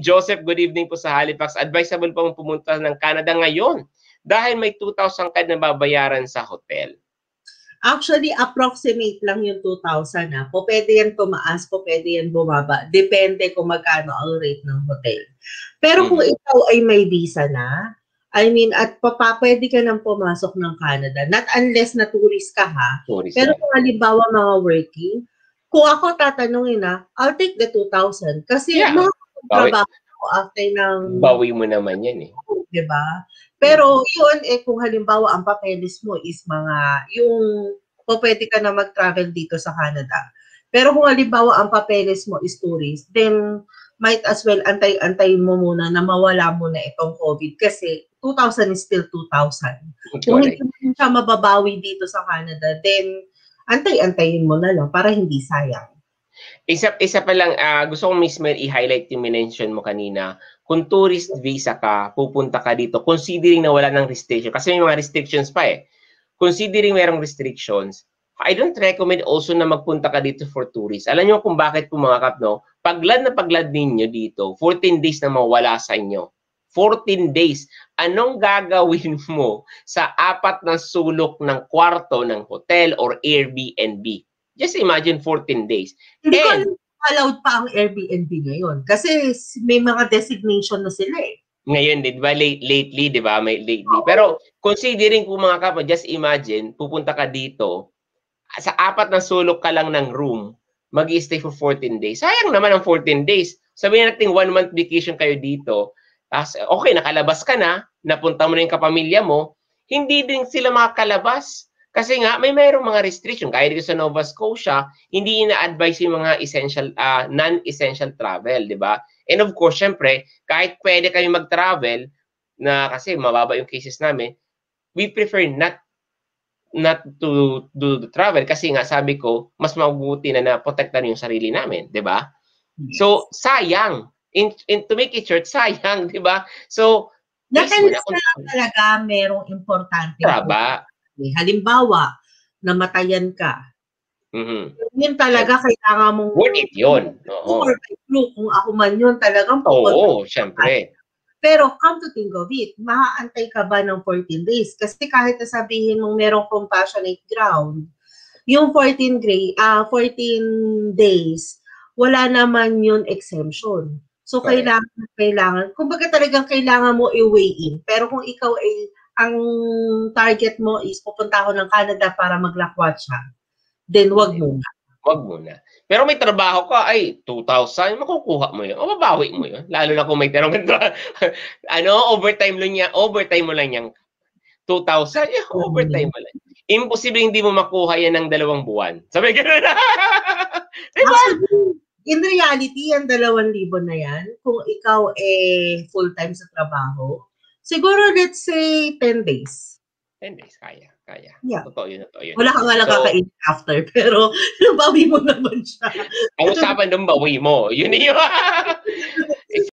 Joseph, good evening po sa Halifax. Advisable po pumunta ng Canada ngayon dahil may 2,000 ka na babayaran sa hotel. Actually, approximate lang yung 2,000 ha. Po pwede yan tumaas, po pwede yan bumaba. Depende kung magkano ang rate ng hotel. Pero kung mm. ikaw ay may visa na, I mean, at papa, pwede ka nang pumasok ng Canada. Not unless na tourist ka ha. Tourist Pero kung halimbawa mga working, kung ako tatanungin na, I'll take the 2,000. Kasi yeah. mga trabaho after ng... Bawi mo naman yan eh. Diba? Pero yun, eh, kung halimbawa ang papeles mo is mga, yung, o pwede ka na mag-travel dito sa Canada. Pero kung halimbawa ang papeles mo is tourist, then might as well antay-antayin mo muna na mawala mo na itong COVID kasi 2,000 is still 2,000. Kung hindi mo siya mababawi dito sa Canada, then antay-antayin mo na lang para hindi sayang. Isa, isa pa lang, uh, gusto kong mismo i-highlight yung mention mo kanina. Kung tourist visa ka, pupunta ka dito, considering na wala ng restriction, kasi may mga restrictions pa eh. Considering mayroong restrictions, I don't recommend also na magpunta ka dito for tourists. Alam niyo kung bakit po mga kap, no? Paglad na paglad ninyo dito, 14 days na mawala sa inyo. 14 days. Anong gagawin mo sa apat na sulok ng kwarto ng hotel or Airbnb? Just imagine 14 days. Hindi And, ko allowed pa ang Airbnb ngayon. Kasi may mga designation na sila eh. Ngayon, di ba? Late, lately, di ba? May lately. Pero considering kung mga kapa, just imagine, pupunta ka dito, sa apat na sulok ka lang ng room, mag stay for 14 days. Sayang naman ang 14 days. Sabihin natin one month vacation kayo dito. Tapos, okay, nakalabas ka na, napunta mo na yung kapamilya mo, hindi din sila makakalabas kasi nga, may mayroong mga restriction. Kaya dito sa Nova Scotia, hindi ina-advise yung mga essential, uh, non-essential travel, di ba? And of course, syempre, kahit pwede kayo mag-travel, na kasi mababa yung cases namin, we prefer not not to do the travel kasi nga sabi ko mas mabuti na na-protectan yung sarili namin, 'di ba? Yes. So sayang in, in to make it short sayang, 'di ba? So Dahil sa talaga merong importante. Traba. Halimbawa, namatayan ka. Mm-hmm. Yun talaga kailangan mong... Worth it yun. Oo. Or kung ako man yun, talagang pupunta. Oo, syempre. Pero come to think of it, maaantay ka ba ng 14 days? Kasi kahit sabihin mong merong compassionate ground, yung 14 gray, uh, 14 days, wala naman yun exemption. So, Correct. kailangan, kailangan, kumbaga talagang kailangan mo i-weigh in. Pero kung ikaw ay ang target mo is pupunta ako ng Canada para maglakwat siya, then wag muna. Wag muna. Pero may trabaho ka, ay, 2,000, makukuha mo yun. O mabawi mo yun. Lalo na kung may tarong ano, overtime lang niya, overtime mo lang yan. 2,000, eh, overtime mo lang. Imposible hindi mo makuha yan ng dalawang buwan. Sabi gano'n na. diba? in reality, ang dalawang libo na yan, kung ikaw eh full-time sa trabaho, Siguro, let's say, 10 days. 10 days, kaya. Kaya. Yeah. Totoo yun, totoo yun. Wala ka nga lang so, kakain after, pero nabawi mo naman siya. Ang usapan ng bawi mo, yun yun.